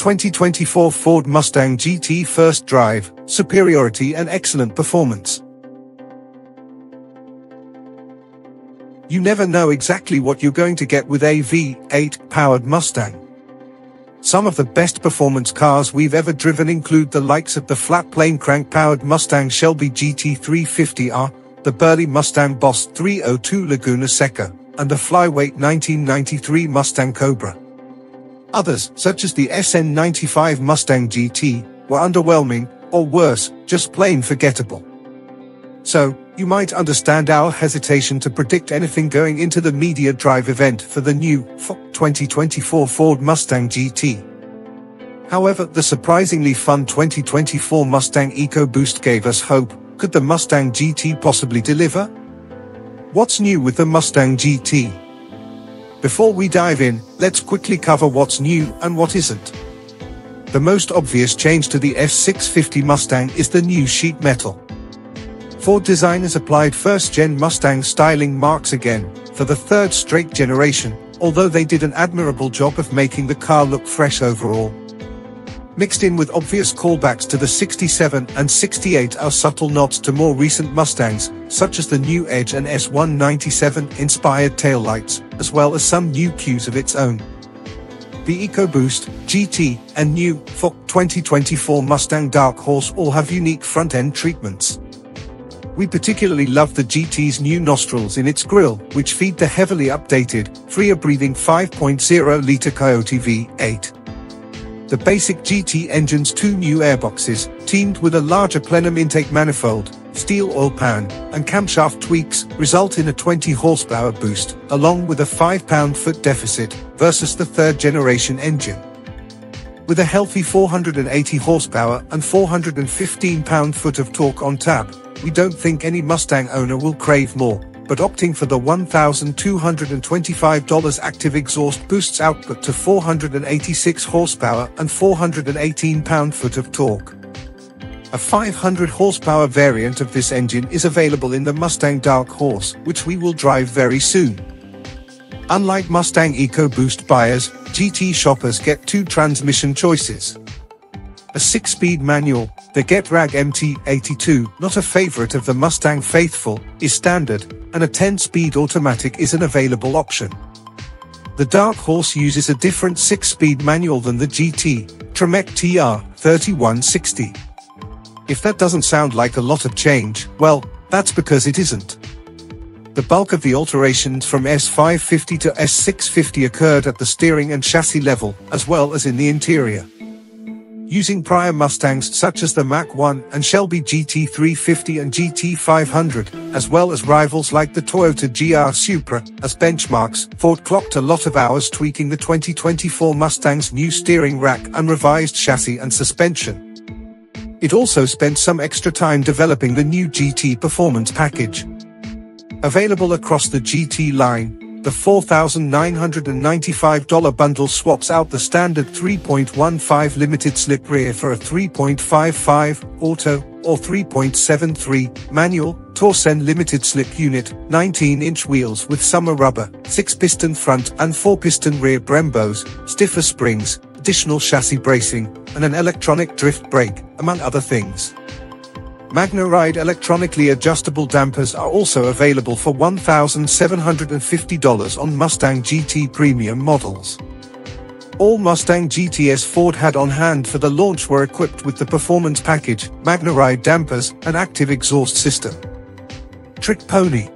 2024 Ford Mustang GT First Drive, superiority and excellent performance. You never know exactly what you're going to get with a V8 powered Mustang. Some of the best performance cars we've ever driven include the likes of the flat plane crank powered Mustang Shelby GT350R, the Burley Mustang Boss 302 Laguna Seca, and the flyweight 1993 Mustang Cobra. Others, such as the SN95 Mustang GT, were underwhelming, or worse, just plain forgettable. So, you might understand our hesitation to predict anything going into the media drive event for the new 2024 Ford Mustang GT. However, the surprisingly fun 2024 Mustang EcoBoost gave us hope. Could the Mustang GT possibly deliver? What's new with the Mustang GT? Before we dive in, let's quickly cover what's new and what isn't. The most obvious change to the S650 Mustang is the new sheet metal. Ford designers applied first-gen Mustang styling marks again, for the third straight generation, although they did an admirable job of making the car look fresh overall mixed in with obvious callbacks to the 67 and 68 are subtle nods to more recent Mustangs, such as the new Edge and S197 inspired taillights, as well as some new cues of its own. The EcoBoost, GT, and new, FOC 2024 Mustang Dark Horse all have unique front-end treatments. We particularly love the GT's new nostrils in its grille, which feed the heavily updated, freer-breathing 5.0-litre Coyote V8. The basic GT engine's two new airboxes, teamed with a larger plenum intake manifold, steel oil pan, and camshaft tweaks, result in a 20 horsepower boost, along with a 5 pound-foot deficit, versus the third-generation engine. With a healthy 480 horsepower and 415 pound-foot of torque on tap, we don't think any Mustang owner will crave more but opting for the $1,225 active exhaust boosts output to 486 horsepower and 418 pound-foot of torque. A 500 horsepower variant of this engine is available in the Mustang Dark Horse, which we will drive very soon. Unlike Mustang EcoBoost buyers, GT shoppers get two transmission choices. A 6-speed manual, the Getrag MT82, not a favorite of the Mustang faithful, is standard, and a 10-speed automatic is an available option. The Dark Horse uses a different 6-speed manual than the GT, Tremec TR3160. If that doesn't sound like a lot of change, well, that's because it isn't. The bulk of the alterations from S550 to S650 occurred at the steering and chassis level, as well as in the interior using prior Mustangs such as the Mach 1 and Shelby GT350 and GT500, as well as rivals like the Toyota GR Supra, as benchmarks, Ford clocked a lot of hours tweaking the 2024 Mustang's new steering rack and revised chassis and suspension. It also spent some extra time developing the new GT Performance package. Available across the GT line, the $4,995 bundle swaps out the standard 3.15 limited slip rear for a 3.55 auto or 3.73 manual Torsen limited slip unit, 19-inch wheels with summer rubber, 6-piston front and 4-piston rear Brembos, stiffer springs, additional chassis bracing, and an electronic drift brake, among other things. MagneRide electronically adjustable dampers are also available for $1,750 on Mustang GT premium models. All Mustang GTS Ford had on hand for the launch were equipped with the performance package, MagneRide dampers, and active exhaust system. Trick Pony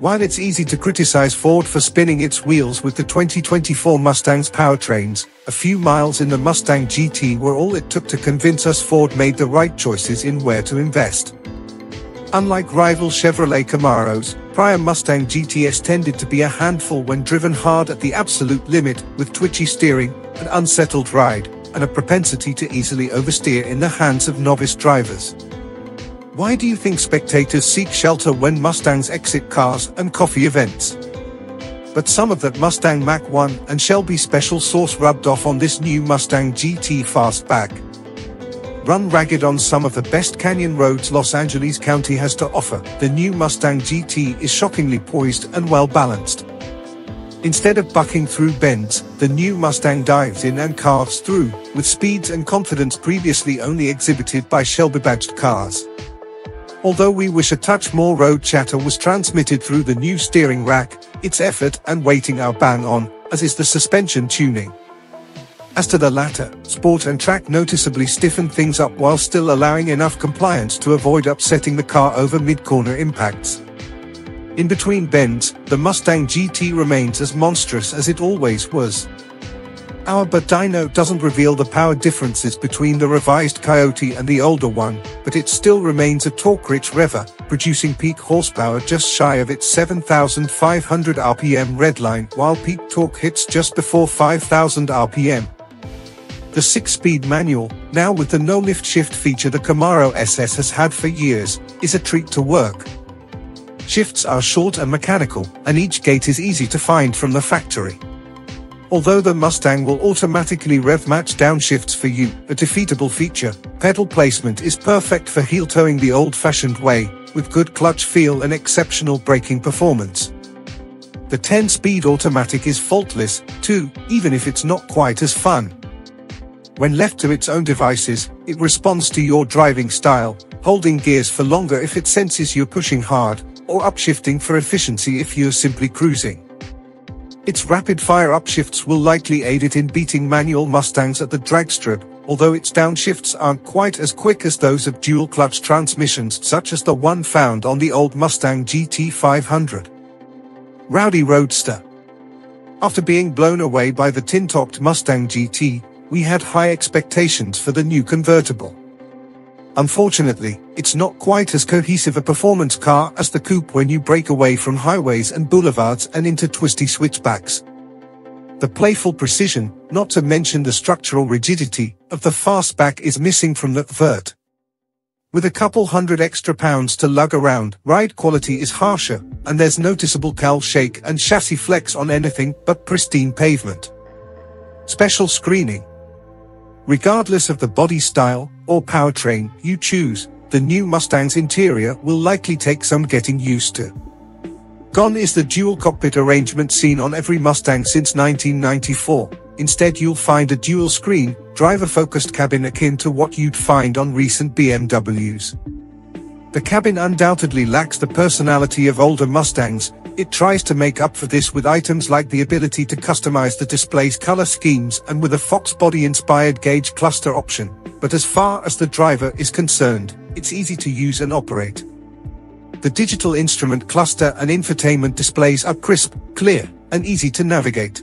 while it's easy to criticize Ford for spinning its wheels with the 2024 Mustang's powertrains, a few miles in the Mustang GT were all it took to convince us Ford made the right choices in where to invest. Unlike rival Chevrolet Camaros, prior Mustang GTS tended to be a handful when driven hard at the absolute limit with twitchy steering, an unsettled ride, and a propensity to easily oversteer in the hands of novice drivers. Why do you think spectators seek shelter when Mustangs exit cars and coffee events? But some of that Mustang Mach 1 and Shelby special sauce rubbed off on this new Mustang GT Fastback. Run ragged on some of the best canyon roads Los Angeles County has to offer, the new Mustang GT is shockingly poised and well balanced. Instead of bucking through bends, the new Mustang dives in and carves through, with speeds and confidence previously only exhibited by Shelby-badged cars. Although we wish a touch more road chatter was transmitted through the new steering rack, its effort and weighting are bang on, as is the suspension tuning. As to the latter, Sport and Track noticeably stiffen things up while still allowing enough compliance to avoid upsetting the car over mid-corner impacts. In between bends, the Mustang GT remains as monstrous as it always was. Our dyno doesn't reveal the power differences between the revised Coyote and the older one, but it still remains a torque-rich rever, producing peak horsepower just shy of its 7,500 RPM redline while peak torque hits just before 5,000 RPM. The 6-speed manual, now with the no-lift shift feature the Camaro SS has had for years, is a treat to work. Shifts are short and mechanical, and each gate is easy to find from the factory. Although the Mustang will automatically rev match downshifts for you, a defeatable feature, pedal placement is perfect for heel toeing the old-fashioned way, with good clutch feel and exceptional braking performance. The 10-speed automatic is faultless, too, even if it's not quite as fun. When left to its own devices, it responds to your driving style, holding gears for longer if it senses you're pushing hard, or upshifting for efficiency if you're simply cruising. Its rapid-fire upshifts will likely aid it in beating manual Mustangs at the drag strip, although its downshifts aren't quite as quick as those of dual-clutch transmissions such as the one found on the old Mustang GT500. Rowdy Roadster After being blown away by the tin-topped Mustang GT, we had high expectations for the new convertible. Unfortunately, it's not quite as cohesive a performance car as the coupe when you break away from highways and boulevards and into twisty switchbacks. The playful precision, not to mention the structural rigidity, of the fastback is missing from the vert. With a couple hundred extra pounds to lug around, ride quality is harsher, and there's noticeable cowl shake and chassis flex on anything but pristine pavement. Special screening, Regardless of the body style or powertrain you choose, the new Mustang's interior will likely take some getting used to. Gone is the dual cockpit arrangement seen on every Mustang since 1994. Instead you'll find a dual screen, driver-focused cabin akin to what you'd find on recent BMWs. The cabin undoubtedly lacks the personality of older Mustangs, it tries to make up for this with items like the ability to customize the display's color schemes and with a Fox body-inspired gauge cluster option, but as far as the driver is concerned, it's easy to use and operate. The digital instrument cluster and infotainment displays are crisp, clear, and easy to navigate.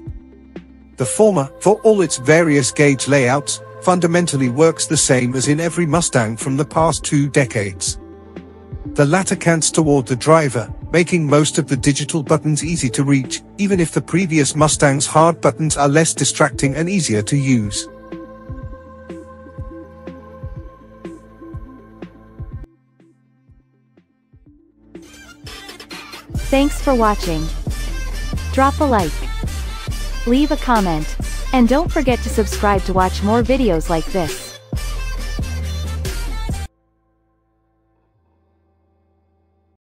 The former, for all its various gauge layouts, fundamentally works the same as in every Mustang from the past two decades. The latter cants toward the driver, making most of the digital buttons easy to reach, even if the previous Mustang's hard buttons are less distracting and easier to use. Thanks for watching. Drop a like. Leave a comment. And don't forget to subscribe to watch more videos like this.